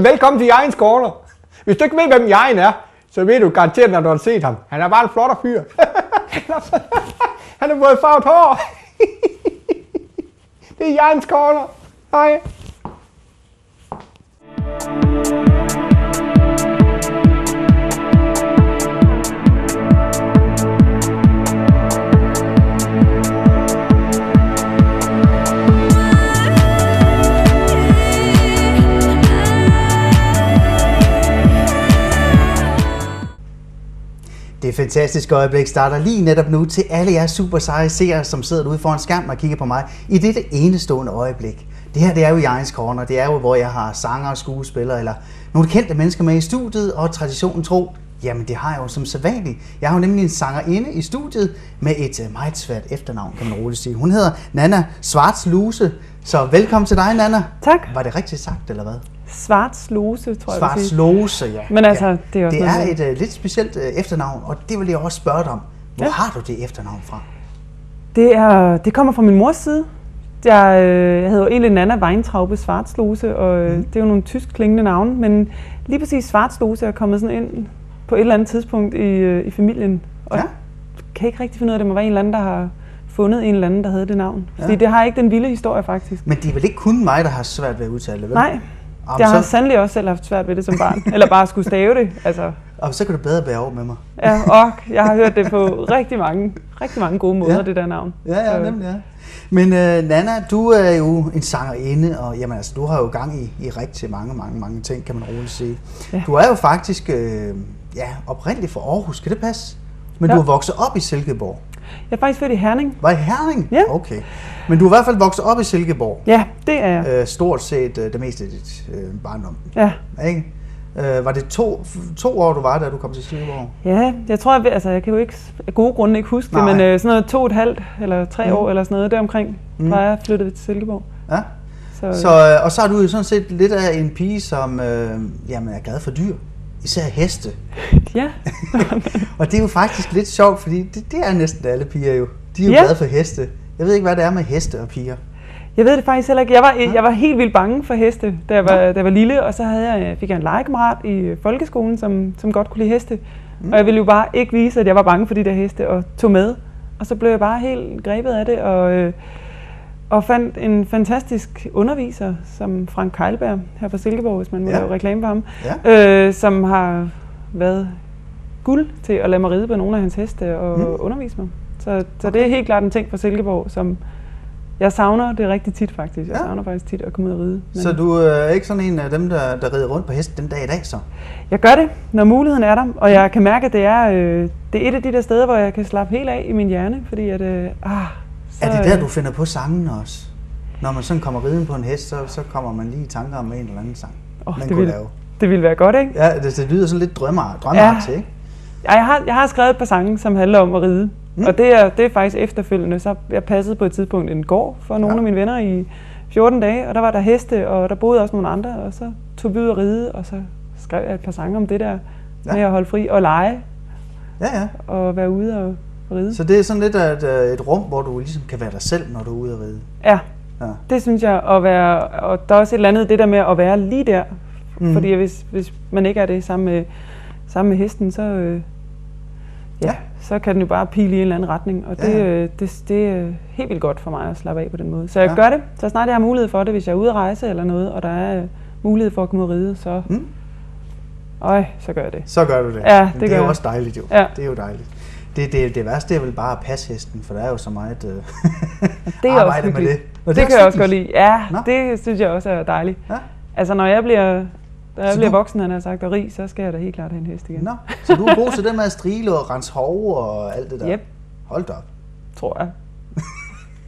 Velkommen til Jejens Corner. Hvis du ikke ved, hvem Jejen er, så ved du garanteret, når du har set ham. Han er bare en flot fyr. Han har fået farvet hår. Det er Jejens Corner. Hej. Det fantastiske øjeblik starter lige netop nu til alle jer super seje seere, som sidder ude foran skærmen og kigger på mig i dette enestående øjeblik. Det her det er jo Jens Corner, det er jo, hvor jeg har sanger, skuespillere eller nogle kendte mennesker med i studiet, og traditionen tro, jamen det har jeg jo som sædvanligt. Jeg har jo nemlig en sangerinde i studiet med et øh, meget svært efternavn, kan man roligt sige. Hun hedder Nana Svartsluse, så velkommen til dig, Nana. Tak. Var det rigtigt sagt, eller hvad? Svartslose, tror jeg. Svartslose, ja. Men altså, ja. det er også det er et uh, lidt specielt uh, efternavn, og det vil jeg også spørge dig om. Hvor Ja. har du det efternavn fra? Det, er, det kommer fra min mors side. Jeg, øh, jeg hedder jo egentlig Nana Weintraube Svartslose, og øh, Mhm. det er jo nogle tysk klingende navne, men lige præcis Svartslose er kommet sådan ind på et eller andet tidspunkt i, øh, i familien. Og Ja. kan ikke rigtig finde ud af, at det må være en eller anden, der har fundet en eller anden, der havde det navn. Fordi Ja. det har ikke den vilde historie, faktisk. Men det er vel ikke kun mig, der har svært ved at udtale det, vel? Nej, Jamen, jeg har så, sandelig også selv haft svært ved det som barn. eller bare skulle stave det. Altså, og så kan du bedre bære over med mig. ja, og jeg har hørt det på rigtig mange, rigtig mange gode måder, Ja. det der navn. Ja, ja, Så- nemlig, ja. Men uh, Nana, du er jo en sangerinde, og jamen, altså, du har jo gang i, i rigtig mange, mange, mange ting, kan man roligt sige. Ja. Du er jo faktisk øh, ja, oprindelig fra Aarhus, kan det passe? Men Ja. du er vokset op i Silkeborg. Jeg er faktisk født i Herning. Var i Herning? Ja. Okay. Men du er i hvert fald vokset op i Silkeborg. Ja, det er jeg. Øh, stort set øh, det meste af dit øh, barndom. Ja. Ikke? Øh, var det to, to år, du var der, du kom til Silkeborg? Ja, jeg tror, jeg, altså, jeg kan jo ikke af gode grunde ikke huske Nej. det, men øh, sådan noget to og et halvt eller tre Mm. år eller sådan noget deromkring, mm. var jeg flyttet til Silkeborg. Ja. Så, Så, øh, og så er du jo sådan set lidt af en pige, som øh, jamen, er glad for dyr. Især heste. ja, Og det er jo faktisk lidt sjovt, fordi det, det er næsten alle piger jo. De er jo Ja. glade for heste. Jeg ved ikke, hvad det er med heste og piger. jeg ved det faktisk heller ikke. Jeg var, jeg var helt vildt bange for heste, da jeg var, da jeg var lille, og så havde jeg, fik jeg en legekammerat i folkeskolen, som, som godt kunne lide heste. Mm. Og jeg ville jo bare ikke vise, at jeg var bange for de der heste, og tog med. Og så blev jeg bare helt grebet af det, og, øh, og fandt en fantastisk underviser, som Frank Keilberg her fra Silkeborg, hvis man må Ja. lave reklame for ham. Ja. øh, som har været guld til at lade mig ride på nogle af hans heste og Mm. undervise mig. Så, så det er helt klart en ting fra Silkeborg, som jeg savner det rigtig tit faktisk. Jeg Ja. savner faktisk tit at komme ud og ride. Men Så du øh, er ikke sådan en af dem, der, der rider rundt på hesten den dag i dag så? Jeg gør det, når muligheden er der, og jeg kan mærke, at det er, øh, det er et af de der steder, hvor jeg kan slappe helt af i min hjerne, fordi at, øh, ah, så, Er det der, øh, du finder på sangen også? Når man sådan kommer riden på en hest, så, så kommer man lige i tanker om en eller anden sang, Åh, man det kunne vil- lave. Det ville være godt, ikke? Ja, det, det lyder sådan lidt drømmer, drømmeagtigt, Ja. ikke? Ja, jeg har, jeg har skrevet et par sange, som handler om at ride. Mm. Og det er, det er faktisk efterfølgende. Så jeg passede på et tidspunkt en gård for nogle Ja. af mine venner i 14 dage, og der var der heste, og der boede også nogle andre, og så tog vi ud at ride, og så skrev jeg et par sange om det der ja. med at holde fri og lege Ja, ja. og være ude og ride. Så det er sådan lidt et, øh, et rum, hvor du ligesom kan være dig selv, når du er ude at ride. Ja, Ja. det synes jeg at være, og der er også et eller andet det der med at være lige der, mm. fordi hvis, hvis man ikke er det sammen med, sammen med hesten, så, øh, ja, Ja. så kan den jo bare pile i en eller anden retning, og det, ja. øh, det, det er helt vildt godt for mig at slappe af på den måde. Så jeg Ja. gør det, så snart jeg har mulighed for det, hvis jeg er ude at rejse eller noget, og der er øh, mulighed for at komme ud og ride, så, Mm. øj, så gør jeg det. Så gør du det. Ja, Men det det gør er jo også dejligt jo. Ja. Det er jo dejligt. Det, det, det værste er vel bare at passe hesten, for der er jo så meget øh, Det er også arbejde med hyggeligt. det. Nå, Det, det kan jeg også godt lide. Ja, Nå. det synes jeg også er dejligt. Ja. Altså, når jeg bliver, når jeg Så bliver du- voksen, han har sagt, og rig, så skal jeg da helt klart have en hest igen. Nå, så du er god til det med at strile og rense hove og alt det der? Yep. Hold da op. tror jeg.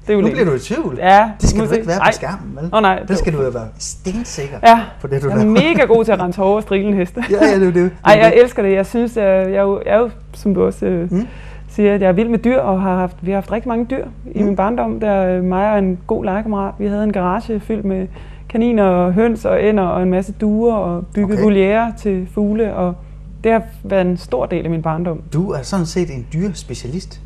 Det er Nu bliver du i tvivl. Ja, Det skal du ikke være på skærmen, vel? Åh, nej, Det det- skal du jo være stensikker Ja, på det, du jeg er mega god til at rense hår og strile en heste. Ja, ja, det er det. Ej, jeg elsker det. Jeg synes, jeg, jeg, er, jo, jeg er jo, som du også øh, Mm. siger, at jeg er vild med dyr, og har haft, vi har haft rigtig mange dyr i Mm. min barndom. Der øh, mig og en god legekammerat, vi havde en garage fyldt med kaniner og høns og ænder og en masse duer og bygget okay. voliere til fugle, og det har været en stor del af min barndom. Du er sådan set en dyrespecialist.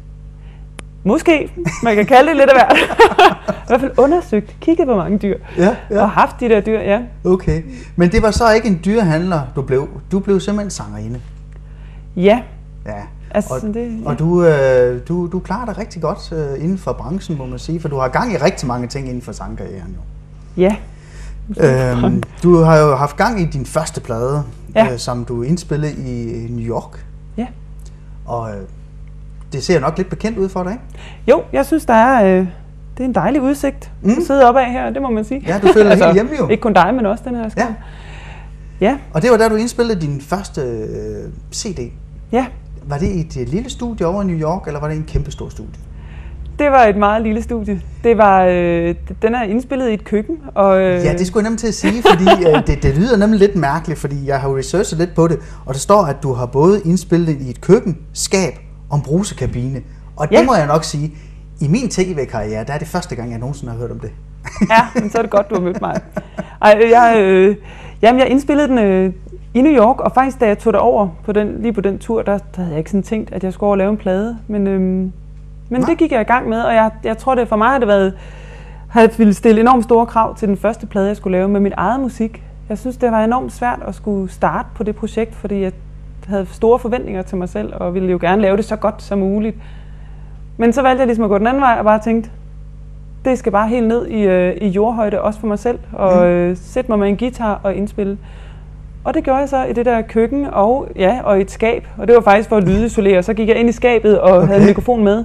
Måske, man kan kalde det lidt af hvert. I hvert fald undersøgt, kigget på mange dyr. Ja, ja. Og haft de der dyr, ja. Okay. Men det var så ikke en dyrehandler, du blev. Du blev simpelthen sangerinde. Ja, Ja. altså Og, det... Ja. og du, øh, du, du klarer dig rigtig godt øh, inden for branchen, må man sige, for du har gang i rigtig mange ting inden for sangkarrieren jo. Ja, Øhm, du har jo haft gang i din første plade, Ja. øh, som du indspillede i New York. ja. Og øh, det ser nok lidt bekendt ud for dig, ikke? Jo, jeg synes, der er... Øh, det er en dejlig udsigt Mm. at sidde op af her, det må man sige. Ja, du føler dig helt hjemme jo. Ikke kun dig, men også den her skærm. Ja. Ja, Og det var da du indspillede din første øh, CD. ja. Var det et øh, lille studie over i New York, eller var det en kæmpe stor studie? Det var et meget lille studie. Det var, øh, den er indspillet i et køkken, og... Øh, Ja, det skulle jeg nemlig til at sige, fordi øh, det, det lyder nemlig lidt mærkeligt, fordi jeg har researchet lidt på det, og der står, at du har både indspillet i et køkken, skab en brusekabine. Og det Ja. må jeg nok sige, i min tv-karriere, der er det første gang, jeg nogensinde har hørt om det. Ja, men så er det godt, du har mødt mig. Ej, jeg, øh, jamen, jeg indspillede den øh, i New York, og faktisk da jeg tog det over på den, lige på den tur, der, der havde jeg ikke sådan tænkt, at jeg skulle over og lave en plade. Men, øh, men Nej. det gik jeg i gang med, og jeg, jeg tror, det for mig har det været, havde ville stille enormt store krav til den første plade, jeg skulle lave med mit eget musik. Jeg synes, det var enormt svært at skulle starte på det projekt, fordi jeg havde store forventninger til mig selv, og ville jo gerne lave det så godt som muligt. Men så valgte jeg ligesom at gå den anden vej, og bare tænkte, det skal bare helt ned i, øh, i jordhøjde, også for mig selv, og øh, sætte mig med en guitar og indspille. Og det gjorde jeg så i det der køkken og, ja, og et skab. Og det var faktisk for at lydisolere. Så gik jeg ind i skabet og okay. havde en mikrofon med.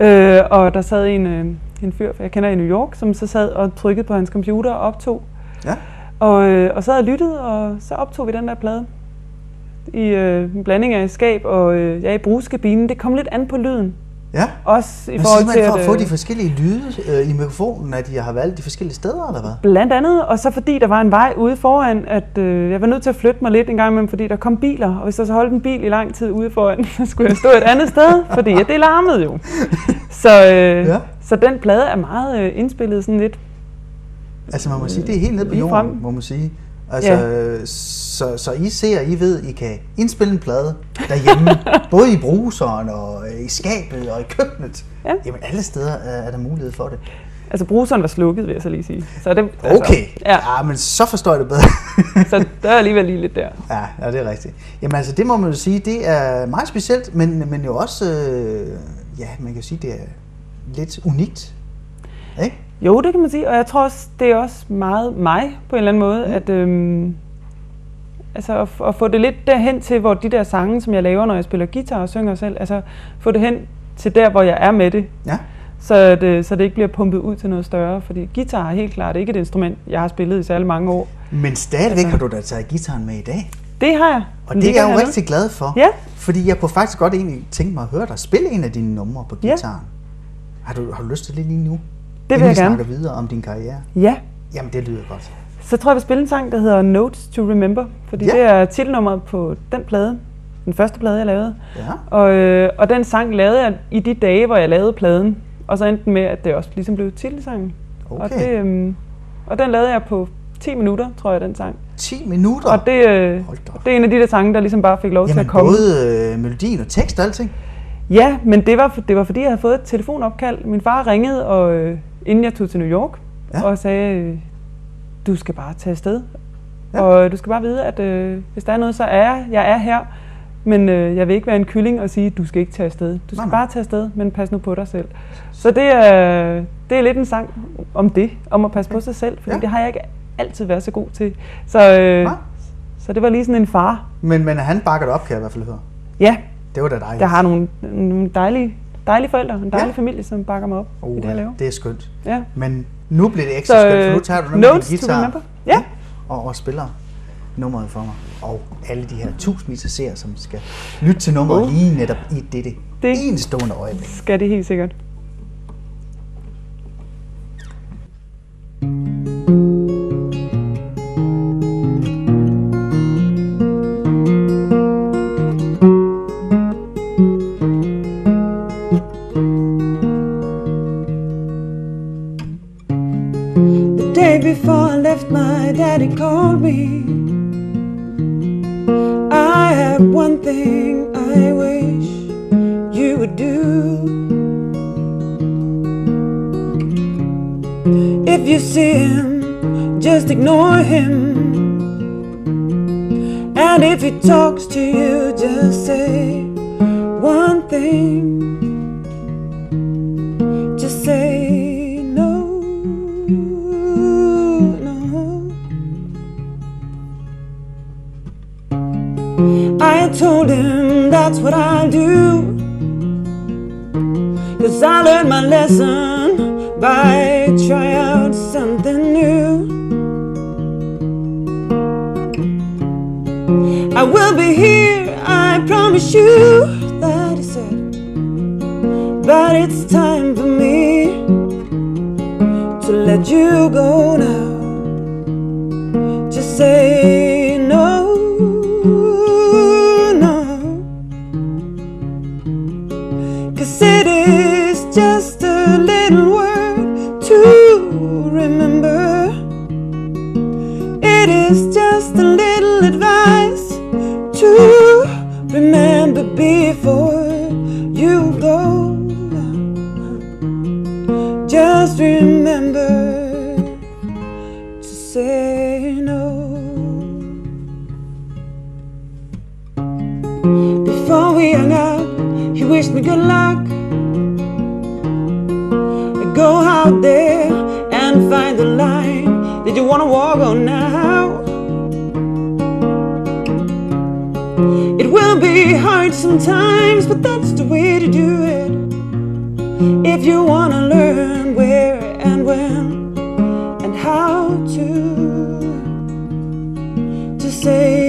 Øh, og der sad en, øh, en fyr, jeg kender i New York, som så sad og trykkede på hans computer og optog. Ja. Og, øh, og så havde jeg lyttet, og så optog vi den der plade. I øh, en blanding af skab og øh, ja, i brugskabinen. Det kom lidt an på lyden. Ja. Også i Men forhold til, for at, at få øh, de forskellige lyde øh, i mikrofonen, at de har valgt de forskellige steder, eller hvad? Blandt andet, og så fordi der var en vej ude foran, at øh, jeg var nødt til at flytte mig lidt en gang imellem, fordi der kom biler, og hvis der så holdt en bil i lang tid ude foran, så skulle jeg stå et andet sted, fordi ja, det larmede jo. Så, øh, Ja. så den plade er meget øh, indspillet sådan lidt. Altså man må sige, det er helt nede på jorden, må man sige. Altså, ja. så, så I ser, I ved, I kan indspille en plade derhjemme, både i bruseren og øh, i skabet og i køkkenet. Ja. Jamen alle steder er, er der mulighed for det. Altså bruseren var slukket, vil jeg så lige sige. Så det, Okay, Altså, ja, ja, men så forstår jeg det bedre. så der er alligevel lige lidt der. ja, ja, det er rigtigt. Jamen altså, det må man jo sige, det er meget specielt, men, men jo også, øh, ja, man kan sige, det er lidt unikt. Ikke? Jo, det kan man sige, og jeg tror også, det er også meget mig på en eller anden måde, mm. at, øhm, altså at, at få det lidt derhen til, hvor de der sange, som jeg laver, når jeg spiller guitar og synger selv, altså få det hen til der, hvor jeg er med det, Ja. så det, så det ikke bliver pumpet ud til noget større, fordi guitar er helt klart ikke et instrument, jeg har spillet i særlig mange år. Men stadigvæk Altså- har du da taget gitaren med i dag. Det har jeg. Og Den det er jeg jo rigtig glad for. Ja. Fordi jeg kunne faktisk godt egentlig tænke mig at høre dig spille en af dine numre på Ja. gitaren. Har, du, har du lyst til det lige nu? Det vil jeg vi gerne. snakker videre om din karriere. Ja, Jamen, det lyder godt. så tror jeg, jeg vil spille en sang, der hedder Notes to Remember, fordi Ja. det er titelnummeret på den plade, den første plade, jeg lavede. Ja. Og, øh, og den sang lavede jeg i de dage, hvor jeg lavede pladen. Og så endte med, at det også ligesom blev titelsangen. Og, Okay. det, øhm, og den lavede jeg på 10 minutter, tror jeg, den sang. 10 minutter. Og det, øh, det er en af de der sange, der ligesom bare fik lov til Jamen, at komme. både øh, melodien og tekst og alting. Ja, men det var, det var fordi, jeg havde fået et telefonopkald. Min far ringede, og, øh, inden jeg tog til New York, Ja. og sagde, du skal bare tage afsted. Ja. Og du skal bare vide, at øh, hvis der er noget, så er jeg, jeg er her. Men øh, jeg vil ikke være en kylling og sige, du skal ikke tage afsted. Du skal Nej, nej. bare tage afsted, men pas nu på dig selv. Så det er, det er lidt en sang om det, om at passe på sig selv, fordi Ja. det har jeg ikke altid været så god til. Så, øh, Nej. så det var lige sådan en far. Men, men han bakker det op, kan jeg i hvert fald høre. Ja, Det var da dejligt. jeg har nogle, nogle dejlige, dejlige forældre, en dejlig Ja. familie, som bakker mig op oh, i det, jeg laver. det er skønt. Ja. Men nu bliver det ekstra Så, skønt, for nu tager du nemlig Notes din guitar. Ja. og, og spiller nummeret for mig. Og alle de her tusindvis af seere, som skal lytte til nummeret Oh. lige netop i dette Det- enestående øjeblik. Skal det helt sikkert. daddy called me. I have one thing I wish you would do. If you see him, just ignore him. And if he talks to you, just say one thing. Told him that's what I do. Cause I learned my lesson by trying out something new. I will be here, I promise you, that he said. But it's time for me to let you go It is just a little word say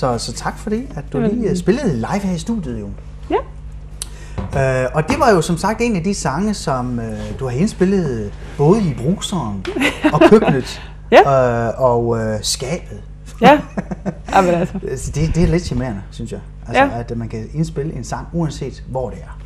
Så, så tak for det, at du Jamen. lige øh, spillede live her i studiet jo. Ja. Øh, og det var jo som sagt en af de sange, som øh, du har indspillet både i bruseren og køkkenet Ja. øh, og øh, skabet. Ja. Jamen altså. Altså, det, det er lidt charmerende, synes jeg. Altså, Ja. at man kan indspille en sang, uanset hvor det er.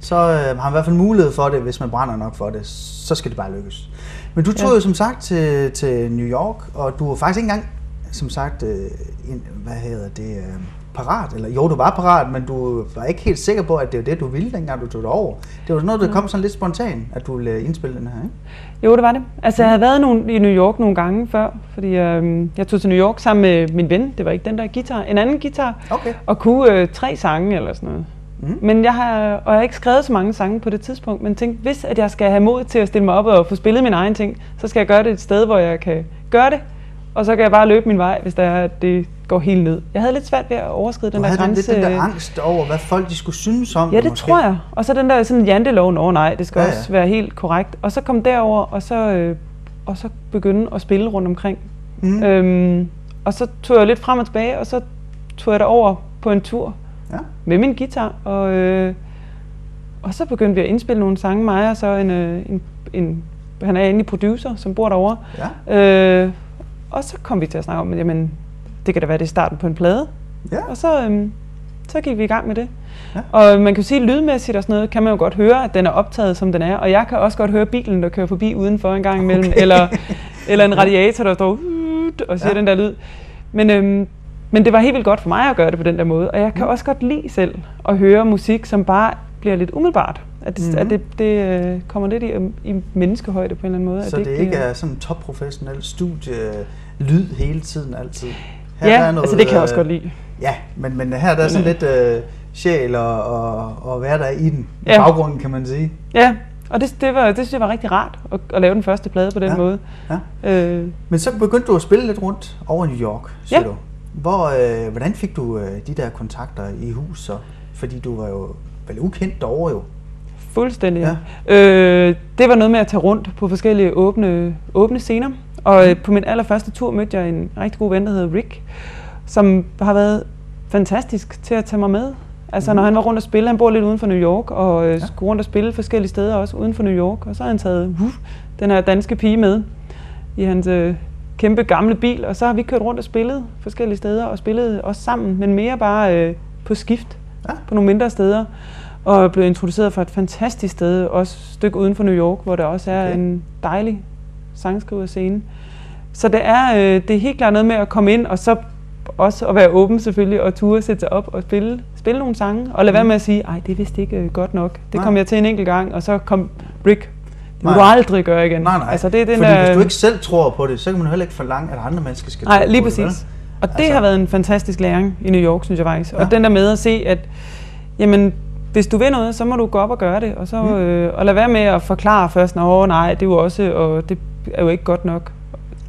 Så øh, har man i hvert fald mulighed for det, hvis man brænder nok for det. Så skal det bare lykkes. Men du tog Ja. jo som sagt til, til New York, og du var faktisk ikke engang, som sagt, øh, in, hvad hedder det, øh, parat. Eller jo, du var parat, men du var ikke helt sikker på, at det var det, du ville, dengang du tog det over. Det var noget, der kom sådan lidt spontant, at du ville indspille den her, ikke? Jo, det var det. Altså, jeg havde været nogle, i New York nogle gange før, fordi øhm, jeg tog til New York sammen med min ven. Det var ikke den der guitar, en anden guitar. Okay. Og kunne øh, tre sange eller sådan noget. Mhm. Men jeg har, og jeg har ikke skrevet så mange sange på det tidspunkt, men tænkte, hvis at jeg skal have mod til at stille mig op og få spillet min egen ting, så skal jeg gøre det et sted, hvor jeg kan gøre det, og så kan jeg bare løbe min vej, hvis der er, at det går helt ned. Jeg havde lidt svært ved at overskride Du den der havde grænse. lidt den der angst over, hvad folk de skulle synes om Ja, det måske. tror jeg. Og så den der sådan janteloven over, nej, det skal Ja, ja, også være helt korrekt. Og så kom derover og så, øh, og så begynde at spille rundt omkring. Mhm. Øhm, og så tog jeg lidt frem og tilbage, og så tog jeg derover på en tur Ja. med min guitar. Og, øh, og så begyndte vi at indspille nogle sange, mig og så en, øh, en, en han er egentlig producer, som bor derovre. Ja. Øh, og så kom vi til at snakke om, at jamen, det kan da være, det er starten på en plade. Ja. Og så, øhm, så gik vi i gang med det. Ja. Og man kan jo sige, lydmæssigt og sådan noget, kan man jo godt høre, at den er optaget, som den er. Og jeg kan også godt høre bilen, der kører forbi udenfor en gang imellem. Okay. Eller, eller en radiator, der står og siger ja. den der lyd. Men, øhm, men det var helt vildt godt for mig at gøre det på den der måde. Og jeg kan Mm. også godt lide selv at høre musik, som bare bliver lidt umiddelbart. At det, Mhm. mm-hmm. at det, det øh, kommer lidt i, i menneskehøjde på en eller anden måde. Så at det, ikke ikke bliver- er sådan en topprofessionel studie lyd hele tiden, altid. Ja, der er altså det kan jeg også øh, godt lide. Ja, men, men her der er sådan Men, lidt øh, sjæl og, og, og der i den. I Ja. baggrunden, kan man sige. Ja, og det, det, var, det synes jeg var rigtig rart at, at lave den første plade på den Ja. måde. Ja. Øh, Men så begyndte du at spille lidt rundt over New York, siger Ja. du. Hvor, øh, hvordan fik du øh, de der kontakter i hus så? Fordi du var jo vel ukendt derovre jo. Fuldstændig, ja. Øh, det var noget med at tage rundt på forskellige åbne, åbne scener. Og øh, på min allerførste tur mødte jeg en rigtig god ven, der hedder Rick, som har været fantastisk til at tage mig med. Altså, mm. når han var rundt og spille, han bor lidt uden for New York, og øh, ja. skulle rundt og spille forskellige steder også uden for New York. Og så har han taget uh, den her danske pige med i hans øh, kæmpe gamle bil, og så har vi kørt rundt og spillet forskellige steder, og spillet også sammen, men mere bare øh, på skift, ja. på nogle mindre steder. Og blev introduceret for et fantastisk sted, også et stykke uden for New York, hvor der også er okay. en dejlig sangskriver-scene. Så det er, øh, det er helt klart noget med at komme ind, og så også at være åben selvfølgelig, og ture sætte sig op og spille, spille nogle sange, og lade mm. være med at sige, ej, det er vist ikke øh, godt nok. Det kom jeg til en enkelt gang, og så kom Rick det må du aldrig gøre igen. Nej, nej. Altså, det er den Fordi der... hvis du ikke selv tror på det, så kan man heller ikke forlange, at andre mennesker skal nej, tro lige på præcis. det. Og det altså. har været en fantastisk læring i New York, synes jeg faktisk. Ja. Og den der med at se, at jamen, hvis du vil noget, så må du gå op og gøre det. Og, så, mm. øh, og lad være med at forklare først, at nej, det er jo også, og det er jo ikke godt nok.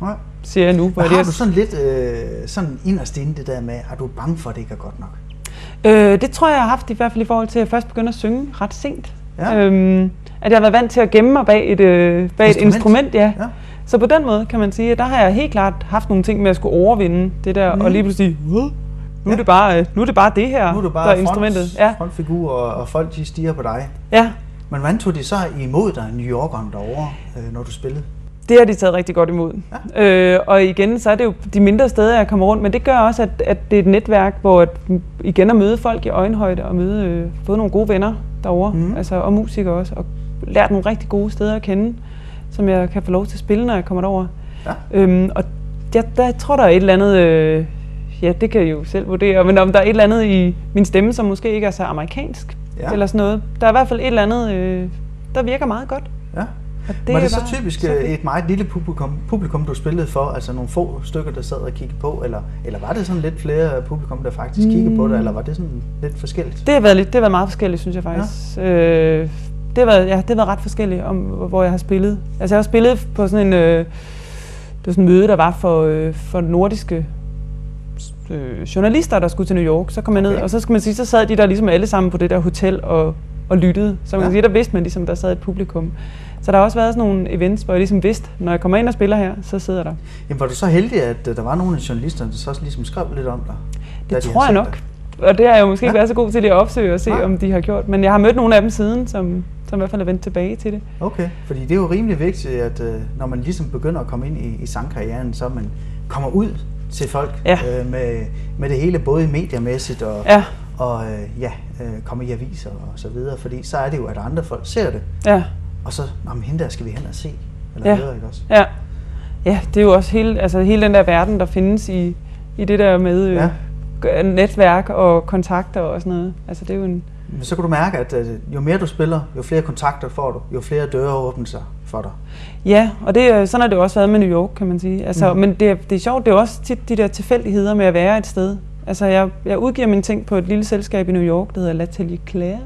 Nej. Siger jeg nu. Hvor har det du sådan lidt øh, sådan inderst inde det der med, at du er bange for, at det ikke er godt nok? Øh, det tror jeg, jeg har haft i hvert fald i forhold til, at jeg først begynder at synge ret sent. Ja. Øhm, at jeg har været vant til at gemme mig bag et, øh, bag instrument. et instrument. Ja. ja. Så på den måde kan man sige, at der har jeg helt klart haft nogle ting med at skulle overvinde det der, mm. og lige pludselig, nu, ja. er det bare, øh, nu er det bare det her, nu er det bare der er instrumentet. Ja. frontfigur, og, og folk de stiger på dig. Ja. Men hvordan tog de så imod dig, New Yorkerne derovre, øh, når du spillede? Det har de taget rigtig godt imod. Ja. Øh, og igen, så er det jo de mindre steder, jeg kommer rundt, men det gør også, at, at det er et netværk, hvor at, igen at møde folk i øjenhøjde, og møde, øh, fået nogle gode venner derovre, mm. altså, og musikere også, og lært nogle rigtig gode steder at kende, som jeg kan få lov til at spille, når jeg kommer derover. Ja. Øhm, og jeg, der, jeg tror, der er et eller andet, øh, ja, det kan jeg jo selv vurdere, men om der er et eller andet i min stemme, som måske ikke er så amerikansk, ja. eller sådan noget. Der er i hvert fald et eller andet, øh, der virker meget godt. Ja. Og det var det så typisk så et meget lille publikum, publikum, du spillede for, altså nogle få stykker, der sad og kiggede på, eller, eller var det sådan lidt flere publikum, der faktisk mm. kiggede på det, eller var det sådan lidt forskelligt? Det har været, lidt, det har været meget forskelligt, synes jeg faktisk. Ja. Øh, det har været, ja, det har været ret forskelligt, om, hvor jeg har spillet. Altså jeg har spillet på sådan en, øh, det var sådan en møde, der var for, øh, for nordiske øh, journalister, der skulle til New York. Så kom okay. jeg ned, og så skal man sige, så sad de der ligesom alle sammen på det der hotel og, og lyttede. Så man ja. kan sige, der vidste man ligesom, der sad et publikum. Så der har også været sådan nogle events, hvor jeg ligesom vidste, når jeg kommer ind og spiller her, så sidder der. Jamen var du så heldig, at øh, der var nogle af journalisterne, der så ligesom skrev lidt om dig? Det tror jeg nok. Dig? Og det har jeg jo måske ja. ikke været så god til at opsøge og se, ja. om de har gjort. Men jeg har mødt nogle af dem siden, som, som i hvert fald er vendt tilbage til det. Okay, fordi det er jo rimelig vigtigt, at øh, når man ligesom begynder at komme ind i, i sangkarrieren, så man kommer ud til folk ja. øh, med, med det hele, både mediemæssigt og, ja. og øh, ja, øh, komme i aviser og så videre, fordi så er det jo, at andre folk ser det. Ja. Og så, om hende der skal vi hen og se, eller ja. høre, ikke også? Ja. ja, det er jo også hele, altså hele den der verden, der findes i, i det der med øh, ja. Netværk og kontakter og sådan noget. Altså det er jo en, så kan du mærke, at jo mere du spiller, jo flere kontakter får du, jo flere døre åbner sig for dig. Ja, og det, sådan har det jo også været med New York, kan man sige. Altså, mm. Men det, det er sjovt, det er også tit de der tilfældigheder med at være et sted. Altså, jeg, jeg udgiver mine ting på et lille selskab i New York, der hedder L'Atelier Claire.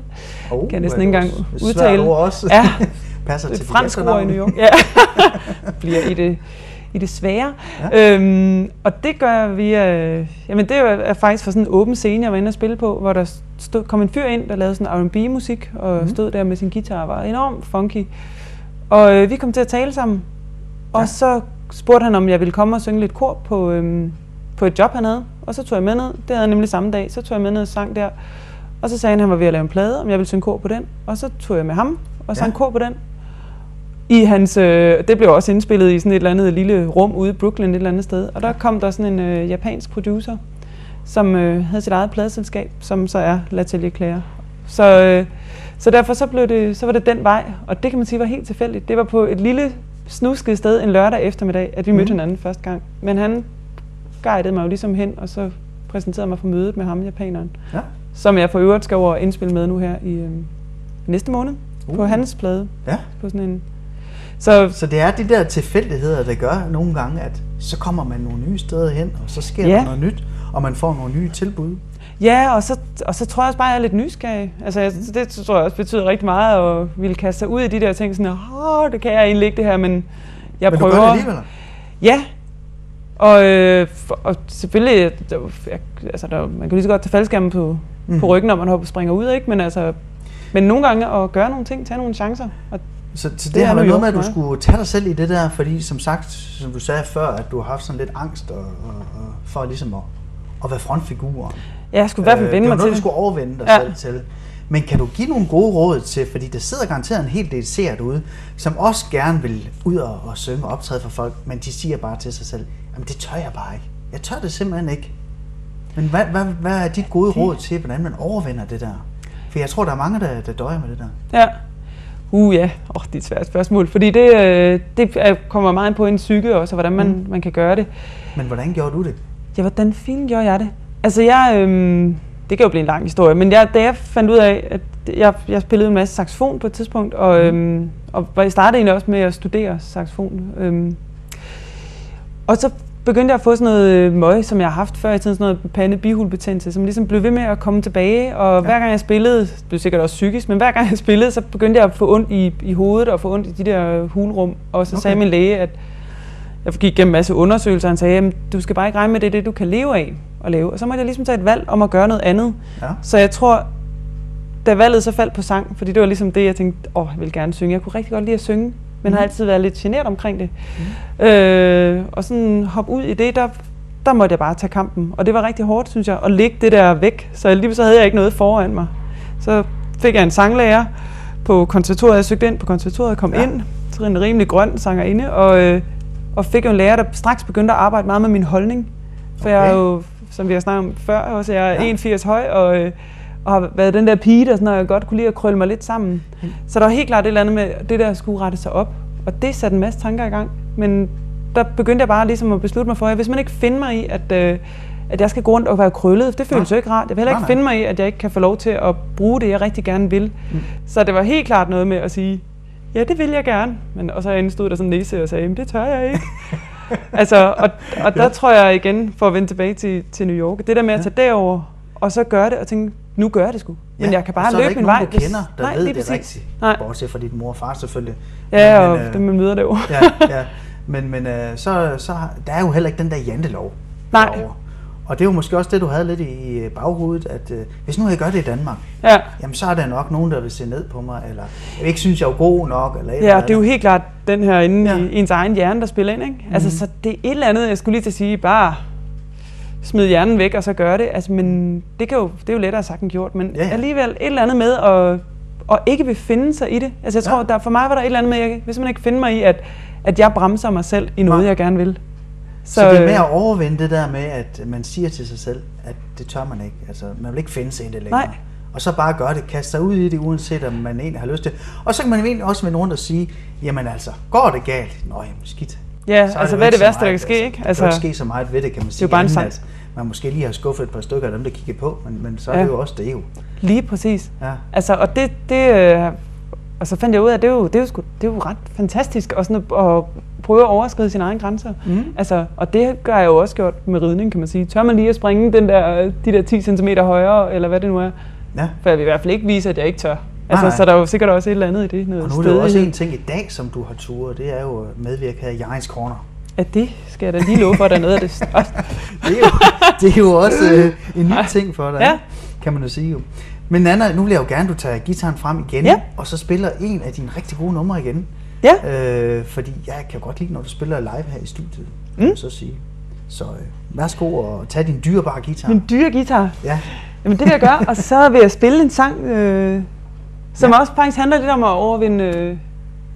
Oh, kan jeg næsten ikke engang udtale. Ord også. Ja, Passer til fransk ord i New York. Ja, bliver i det i det svære. Ja. Øhm, og det gør vi, øh, jamen det er faktisk for sådan en åben scene, jeg var inde og spille på, hvor der stod, kom en fyr ind, der lavede sådan R&B-musik, og mm. stod der med sin guitar og var enormt funky. Og øh, vi kom til at tale sammen, og ja. så spurgte han, om jeg ville komme og synge lidt kor på, øhm, på et job, han havde. Og så tog jeg med ned, det havde jeg nemlig samme dag, så tog jeg med ned og sang der. Og så sagde han, at han var ved at lave en plade, om jeg ville synge kor på den. Og så tog jeg med ham og sang ja. kor på den. I hans, øh, det blev også indspillet i sådan et eller andet lille rum ude i Brooklyn et eller andet sted. Og der kom der sådan en øh, japansk producer, som øh, havde sit eget pladeselskab, som så er L'Atelier Claire. Så, øh, så derfor så, blev det, så var det den vej, og det kan man sige var helt tilfældigt. Det var på et lille snusket sted en lørdag eftermiddag, at vi mm. mødte hinanden første gang. Men han guidede mig jo ligesom hen, og så præsenterede mig for mødet med ham, japaneren. Ja. Som jeg for øvrigt skal over indspille med nu her i øh, næste måned. Uh. På hans plade. Ja. På sådan en så, så det er de der tilfældigheder, der gør nogle gange, at så kommer man nogle nye steder hen, og så sker ja. der noget nyt, og man får nogle nye tilbud. Ja, og så, og så tror jeg også bare, at jeg er lidt nysgerrig. Altså, jeg, det tror jeg også betyder rigtig meget, at ville kaste sig ud i de der ting, sådan, åh, det kan jeg egentlig ikke det her, men jeg men prøver. Men du gør det alligevel? Ja, og, øh, og selvfølgelig, der, jeg, altså, der, man kan lige så godt tage faldskærmen på, mm. på ryggen, når man hopper springer ud, ikke? Men altså, Men nogle gange at gøre nogle ting, tage nogle chancer. Og Så, så det, Det har været noget med, at du skulle tage dig selv i det der, fordi som sagt, som du sagde før, at du har haft sådan lidt angst og, og, og for ligesom at, at være frontfigur. ja, jeg skulle i hvert fald Øh, vende det var mig noget, til du skulle overvinde dig Ja. selv til. Men kan du give nogle gode råd til, fordi der sidder garanteret en hel del seere derude, som også gerne vil ud og, og synge og optræde for folk, men de siger bare til sig selv, jamen det tør jeg bare ikke. Jeg tør det simpelthen ikke. Men hvad, hvad, hvad er dit gode råd til, hvordan man overvinder det der? For jeg tror, der er mange, der, der døjer med det der. Ja. Uh ja, oh, det er et svært spørgsmål, fordi det, øh, det er- kommer meget ind på en psyke også, og hvordan man, mm. man kan gøre det. Men hvordan gjorde du det? Ja, hvordan fint gjorde jeg det? Altså jeg, øhm, det kan jo blive en lang historie, men jeg, da jeg fandt ud af, at jeg, jeg spillede en masse saxofon på et tidspunkt, og, øhm, og jeg startede egentlig også med at studere saxofon. Øhm, og så begyndte jeg at få sådan noget øh, møg, som jeg har haft før i tiden, sådan noget pande bihulbetændelse, som ligesom blev ved med at komme tilbage, og ja. hver gang jeg spillede, det blev sikkert også psykisk, men hver gang jeg spillede, så begyndte jeg at få ondt i, i hovedet og få ondt i de der hulrum, og så okay. sagde min læge, at jeg gik gennem en masse undersøgelser, og han sagde, at du skal bare ikke regne med, det er det, du kan leve af at lave. Og så måtte jeg ligesom tage et valg om at gøre noget andet. Ja. Så jeg tror, da valget så faldt på sang, fordi det var ligesom det, jeg tænkte, åh, jeg vil gerne synge. Jeg kunne rigtig godt lide at synge, men har altid været lidt generet omkring det. Mm. Øh, og sådan hoppe ud i det, der, der måtte jeg bare tage kampen. Og det var rigtig hårdt, synes jeg, at lægge det der væk. Så lige så havde jeg ikke noget foran mig. Så fik jeg en sanglærer på konservatoriet. Jeg søgte ind på konservatoriet, kom Ja. ind, så en rimelig grøn sangerinde, og, øh, og fik jo en lærer, der straks begyndte at arbejde meget med min holdning. For okay. jeg er jo, som vi har snakket om før, også jeg er ja. 1,80 høj, og, øh, og har været den der pige, der sådan, og jeg godt kunne lide at krølle mig lidt sammen. Så der var helt klart et eller andet med, det der skulle rette sig op. Og det satte en masse tanker i gang. Men der begyndte jeg bare ligesom at beslutte mig for, at hvis man ikke finder mig i, at, øh, at jeg skal gå rundt og være krøllet, det føles jo ikke rart. Jeg vil heller ikke nej. finde mig i, at jeg ikke kan få lov til at bruge det, jeg rigtig gerne vil. Mm. Så det var helt klart noget med at sige, ja, det vil jeg gerne. Men, og så inde stod der sådan næse og sagde, "Men det tør jeg ikke. altså, og, og der tror jeg igen, for at vende tilbage til, til New York, det der med at tage derover og så gøre det og tænke, nu gør jeg det sgu. Men jeg kan bare så er der løbe ikke min nogen, vej. du kender, der Nej, ved det præcis. rigtigt. Nej. Bortset fra din mor og far selvfølgelig. Ja, Men, og øh, dem man møder derovre. ja, ja. Men, men øh, så, så der er jo heller ikke den der jantelov. Nej. derovre. Og det er jo måske også det, du havde lidt i baghovedet, at øh, hvis nu jeg gør det i Danmark, Ja. jamen så er der nok nogen, der vil se ned på mig, eller jeg ikke synes, jeg er god nok, eller eller Ja, andet. det er jo helt klart den her inde Ja. ja. i ens egen hjerne, der spiller ind. Ikke? Mm. Altså, så det er et eller andet, jeg skulle lige til at sige, bare smid hjernen væk og så gøre det. Altså, men det, kan jo, det er jo lettere sagt end gjort, men Ja, ja, alligevel et eller andet med at, at ikke vil finde sig i det. Altså, jeg tror, Ja. der, for mig var der et eller andet med, at jeg vil simpelthen ikke finde mig i, at, at jeg bremser mig selv i noget, Nej. jeg gerne vil. Så, så det er med øh, at overvinde det der med, at man siger til sig selv, at det tør man ikke. Altså, man vil ikke finde sig i det længere. Nej. Og så bare gøre det, kaste sig ud i det, uanset om man egentlig har lyst til. Og så kan man egentlig også vende rundt og sige, jamen altså, går det galt? Nå, jamen skidt. Ja, Så altså hvad er ikke det værste, der kan ske, ikke? Der Altså- kan jo ikke ske så meget ved det, kan man sige. jo bare en Man måske lige har skuffet et par stykker af dem, der kigger på, men, men så er Ja. det jo også det jo. Lige præcis. Ja. Altså, og det, det øh, og så fandt jeg ud af, at det er jo, det er jo, sgu, det er jo ret fantastisk også at, at prøve at overskride sine egne grænser. Mhm. Altså, og det gør jeg jo også gjort med ridning, kan man sige. Tør man lige at springe den der, de der 10 cm højere, eller hvad det nu er? ja. For jeg vil i hvert fald ikke vise, at jeg ikke tør. Altså, nej. så der er jo sikkert også et eller andet i det. Noget Og nu er jo også en ting i dag, som du har turet, det er jo medvirke her i Jejens Corner. Ja, det skal jeg da lige love for, at der er noget af det største. Det er jo, det er jo også øh, en ny ting for dig, Ja. kan man jo sige jo. Men Anna, nu vil jeg jo gerne, at du tager gitaren frem igen, Ja. og så spiller en af dine rigtig gode numre igen. Ja, Øh, fordi jeg kan godt lide, når du spiller live her i studiet, Mm. så sige. Så øh, værsgo og tag din dyrebare guitar. min dyre guitar. Ja, Jamen det vil jeg gøre, og så vil jeg spille en sang, øh, som Ja. ja. også faktisk handler lidt om at overvinde, øh,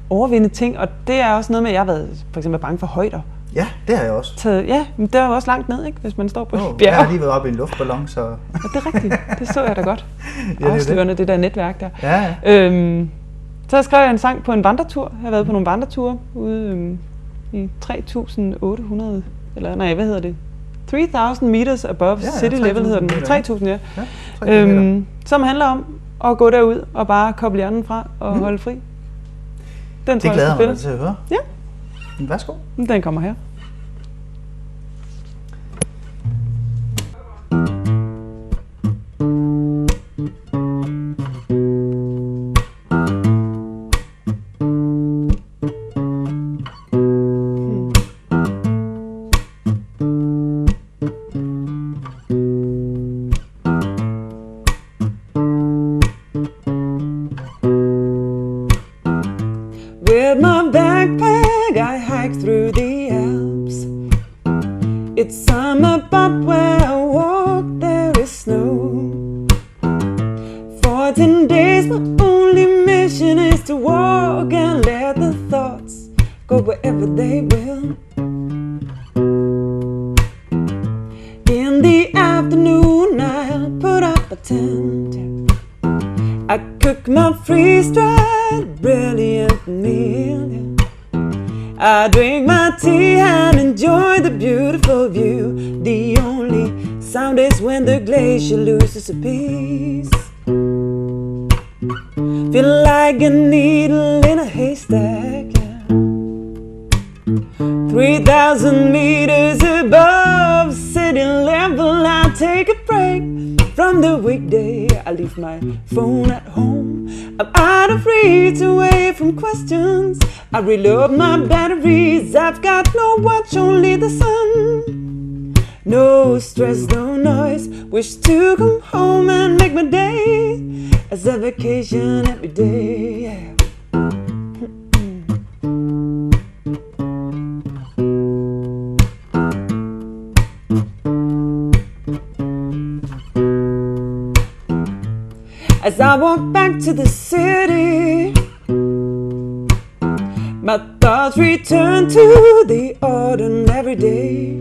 overvinde ting, og det er også noget med, at jeg har været for eksempel bange for højder. ja, det har jeg også. Taget, ja, men det er jo også langt ned, ikke, hvis man står på Oh, jeg bjerg. har lige været oppe i en luftballon, så... Og det er rigtigt, det så jeg da godt. det er det. Afslørende det der netværk der. Ja, ja. Øhm, så skrev jeg en sang på en vandretur. Jeg har været på nogle vandreture ude øhm, i 3.800, eller nej, hvad hedder det? 3.000 meters above Ja, ja, city level 3.000 hedder den. meter, ja. 3.000, ja. ja tre kilometer. Øhm, som handler om at gå derud og bare koble hjernen fra og Mm. holde fri. Den det tror glæder jeg, mig til at høre. Ja. Værsgo. Den kommer her. I cook my freeze-dried brilliant meal. I drink my tea and enjoy the beautiful view. The only sound is when the glacier loses a piece. Feel like a needle in a haystack. yeah. 3,000 meters above city level, I take a from the weekday. I leave my phone at home. I'm out of reach, away from questions. I reload my batteries. I've got no watch, only the sun. No stress, no noise. Wish to come home and make my day as a vacation every day. Yeah. As I walk back to the city, my thoughts return to the ordinary day.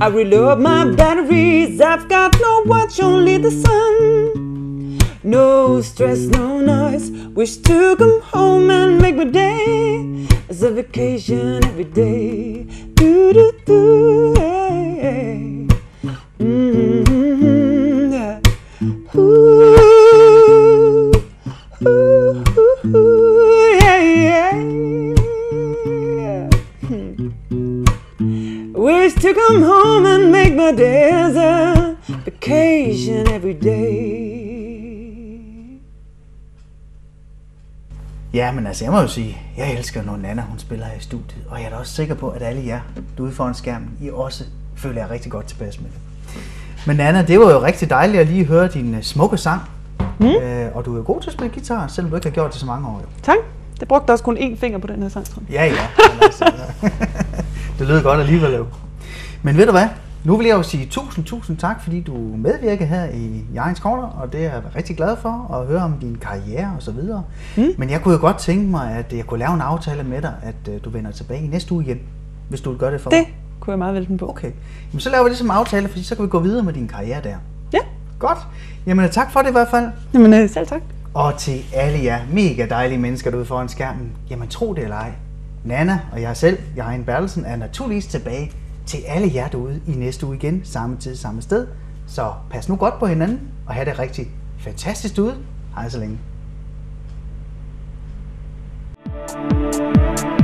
I reload my batteries. I've got no watch, only the sun. No stress, no noise. Wish to come home and make my day as a vacation every day. Do do do. Hey, hey. Ja, men altså, jeg må jo sige, jeg elsker, når Nana hun spiller her i studiet, og jeg er da også sikker på, at alle jer derude foran skærmen, I også føler jer rigtig godt tilpas med det. Men Nana, det var jo rigtig dejligt at lige høre din øh, smukke sang. Mm. Øh, og du er jo god til at spille guitar, selvom du ikke har gjort det så mange år. Jo. Tak. Det brugte også kun én finger på den her sang, tror jeg. Ja, ja. Altså, ja. det lød godt alligevel jo. Men ved du hvad? Nu vil jeg jo sige tusind, tusind tak, fordi du medvirker her i Jørgens Corner, og det er jeg rigtig glad for at høre om din karriere og så videre. Mm. Men jeg kunne jo godt tænke mig, at jeg kunne lave en aftale med dig, at øh, du vender tilbage i næste uge igen, hvis du vil gøre det for Det mig. kunne jeg meget vælge den på. Okay. Jamen, så laver vi det som aftale, fordi så kan vi gå videre med din karriere der. Ja, Godt. Jamen tak for det i hvert fald. Jamen, øh, selv tak. Og til alle jer mega dejlige mennesker derude foran skærmen, jamen tro det eller ej, Nana og jeg selv, Jørgen Bertelsen, er naturligvis tilbage til alle jer derude i næste uge igen, samme tid, samme sted. Så pas nu godt på hinanden, og have det rigtig fantastisk ude. Hej så længe. thank you